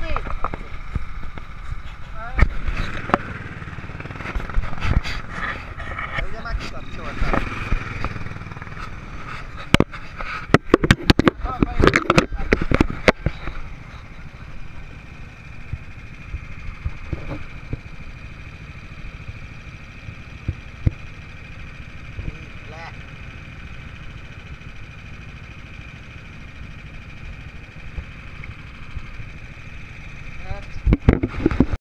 করবে